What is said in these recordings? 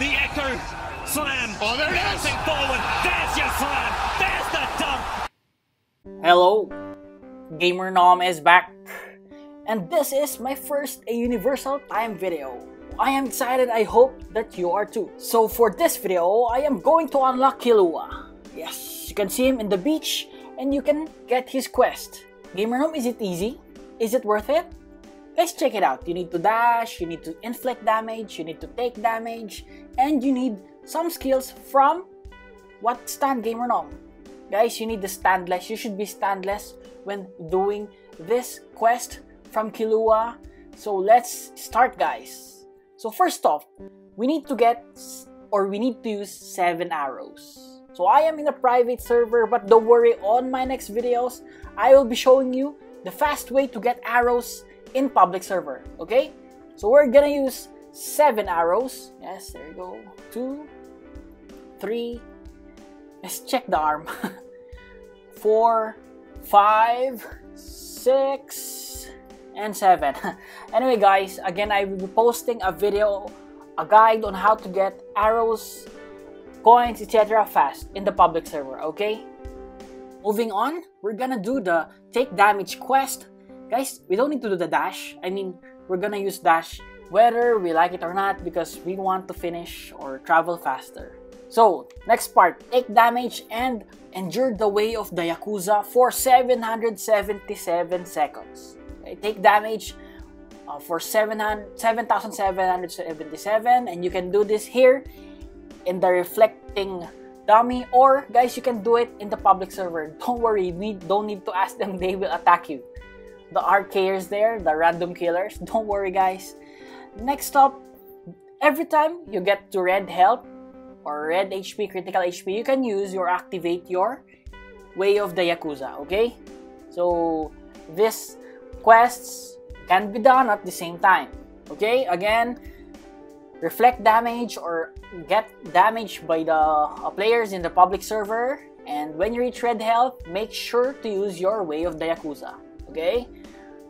The Echo slam. Oh, there it is. Bouncing forward. There's your slam. There's the dump. Hello, Gamer Nom is back, and this is my first a Universal Time video. I am excited, I hope that you are too. So for this video, I am going to unlock Killua. Yes, you can see him in the beach, and you can get his quest. Gamer Nom, is it easy? Is it worth it? Let's check it out. You need to dash, you need to inflict damage, you need to take damage, and you need some skills from what stand Gamer Nom. Guys, you need the standless. You should be standless when doing this quest from Killua. So let's start, guys. So first off, we need to get or we need to use 7 arrows. So I am in a private server, but don't worry, on my next videos, I will be showing you the fast way to get arrows in public server, okay? So we're gonna use 7 arrows. Yes, there you go. 2, 3, let's check the arm. Four, five, six, and seven. anyway, guys, again, I will be posting a video, a guide on how to get arrows, coins, etc. fast in the public server, okay? Moving on, we're gonna do the take damage quest. Guys, we don't need to do the dash. I mean, we're gonna use dash whether we like it or not because we want to finish or travel faster. So, next part, take damage and endure the way of the Yakuza for 777 seconds. Okay, take damage uh, for 7,777 and you can do this here in the reflecting dummy or guys you can do it in the public server. Don't worry, we don't need to ask them, they will attack you. The RKers there, the random killers, don't worry guys. Next up, every time you get to red health, or red HP, critical HP, you can use your activate your Way of the Yakuza, okay? So, this quests can be done at the same time, okay? Again, reflect damage or get damage by the uh, players in the public server and when you reach red health, make sure to use your Way of the Yakuza, okay?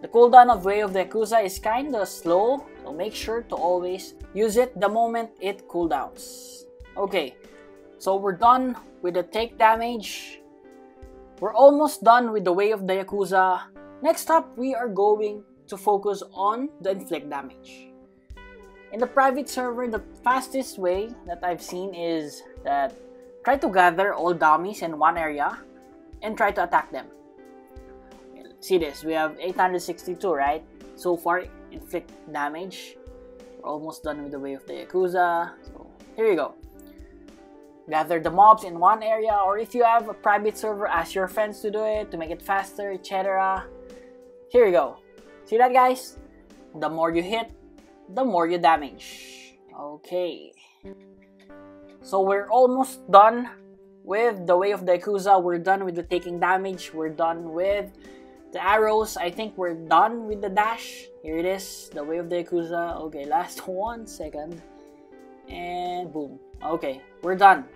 The cooldown of Way of the Yakuza is kinda slow, so make sure to always use it the moment it cooldowns. Okay, so we're done with the take damage. We're almost done with the way of the Yakuza. Next up, we are going to focus on the inflict damage. In the private server, the fastest way that I've seen is that try to gather all dummies in one area and try to attack them. See this, we have 862, right? So far, inflict damage. We're almost done with the way of the Yakuza. So here you go. Gather the mobs in one area or if you have a private server ask your friends to do it to make it faster etc here you go. See that guys? The more you hit the more you damage. Okay. So we're almost done with the way of the Yakuza. We're done with the taking damage. We're done with the arrows I think we're done with the dash. Here it is the way of the Yakuza. Okay last one second. And boom. Okay we're done.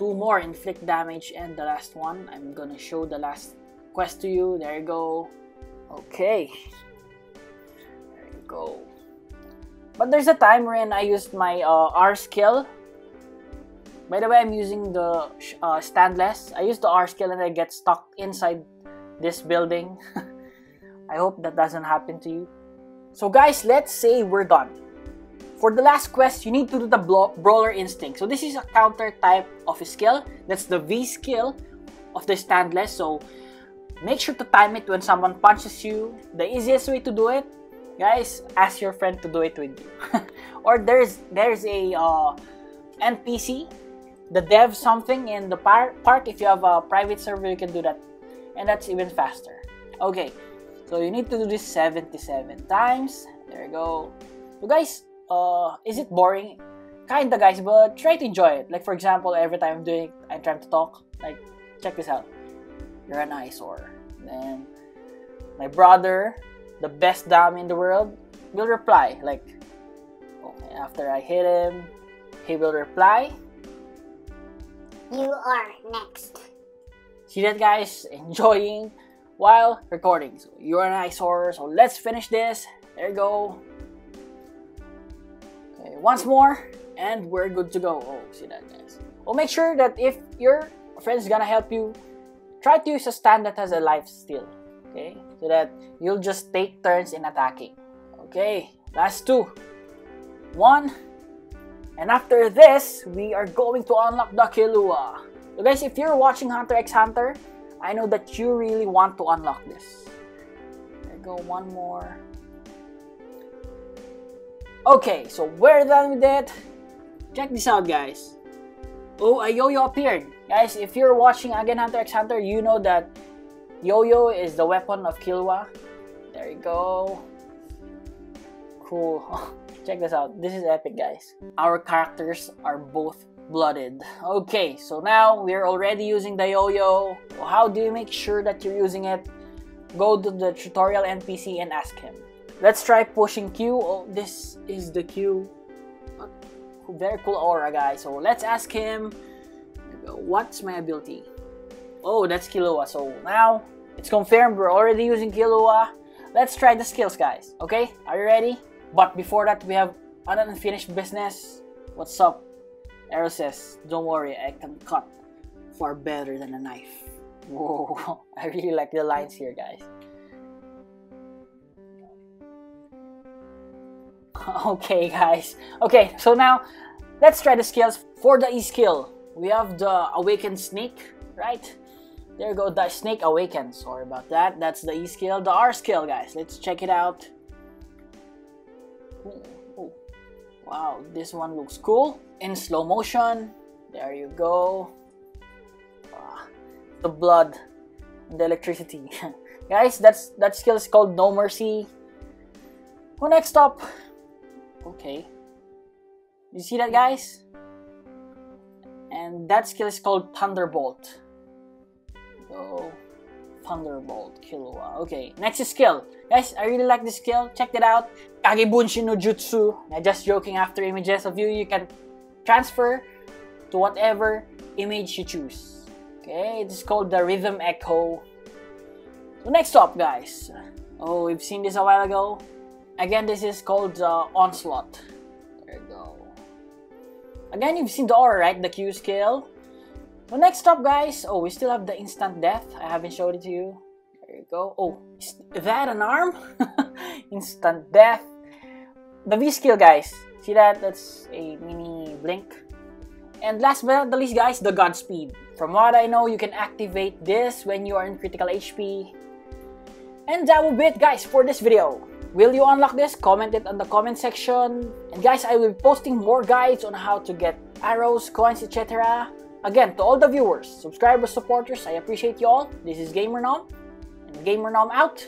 Two more inflict damage and the last one. I'm gonna show the last quest to you. There you go. Okay. There you go. But there's a time when I used my uh, R skill by the way I'm using the uh, standless I use the R skill and I get stuck inside this building I hope that doesn't happen to you so guys let's say we're done for the last quest, you need to do the Brawler Instinct. So this is a counter type of a skill. That's the V skill of the standless. So make sure to time it when someone punches you. The easiest way to do it, guys, ask your friend to do it with you. or there's there's a uh, NPC, the dev something in the par park. If you have a private server, you can do that, and that's even faster. Okay, so you need to do this 77 times. There you go. So guys, uh, is it boring? Kinda, guys, but try to enjoy it. Like, for example, every time I'm doing I'm trying to talk, like, check this out. You're an eyesore. Then, my brother, the best dam in the world, will reply, like, after I hit him, he will reply, You are next. See that, guys? Enjoying while recording. So, you're an eyesore, so let's finish this. There you go. Okay, once more, and we're good to go. Oh, see that, guys. Well, make sure that if your friend's gonna help you, try to use a stand that has a life steal. Okay, so that you'll just take turns in attacking. Okay, last two. One. And after this, we are going to unlock the Killua. So guys, if you're watching Hunter x Hunter, I know that you really want to unlock this. There go one more. Okay, so we're done with it. Check this out, guys. Oh, a yo-yo appeared. Guys, if you're watching again Hunter x Hunter, you know that yo-yo is the weapon of Killua. There you go. Cool. Check this out. This is epic, guys. Our characters are both blooded. Okay, so now we're already using the yo-yo. How do you make sure that you're using it? Go to the tutorial NPC and ask him. Let's try pushing Q. Oh, this is the Q. Very cool aura, guys. So let's ask him. What's my ability? Oh, that's Killua. So now it's confirmed we're already using Killua. Let's try the skills, guys. Okay, are you ready? But before that, we have an unfinished business. What's up? Arrow says, Don't worry, I can cut far better than a knife. Whoa, I really like the lines here, guys. okay, guys. Okay, so now let's try the skills. For the E skill, we have the Awakened Snake, right? There you go, the Snake Awakens. Sorry about that. That's the E skill. The R skill, guys. Let's check it out. Ooh. Wow, this one looks cool. In slow motion. There you go. Ah, the blood, the electricity. guys, that's that skill is called No Mercy. Who next up? Okay. You see that, guys? And that skill is called Thunderbolt. Go. Thunderbolt, Killua. Okay, next skill. Guys, I really like this skill. Check it out. Kagebunshi no Jutsu. Now, just joking after images of you, you can transfer to whatever image you choose. Okay, it is called the Rhythm Echo. So next up, guys. Oh, we've seen this a while ago. Again, this is called the uh, Onslaught. There you go. Again, you've seen the aura, right? The Q skill. So next up, guys. Oh, we still have the instant death. I haven't showed it to you. There you go. Oh, is that an arm? instant death. The V skill, guys. See that? That's a mini blink. And last but not the least, guys, the Godspeed. From what I know, you can activate this when you are in critical HP. And that will be it, guys, for this video. Will you unlock this? Comment it on the comment section. And guys, I will be posting more guides on how to get arrows, coins, etc. Again, to all the viewers, subscribers, supporters, I appreciate you all. This is Gamer Nom, and Gamer Nom out.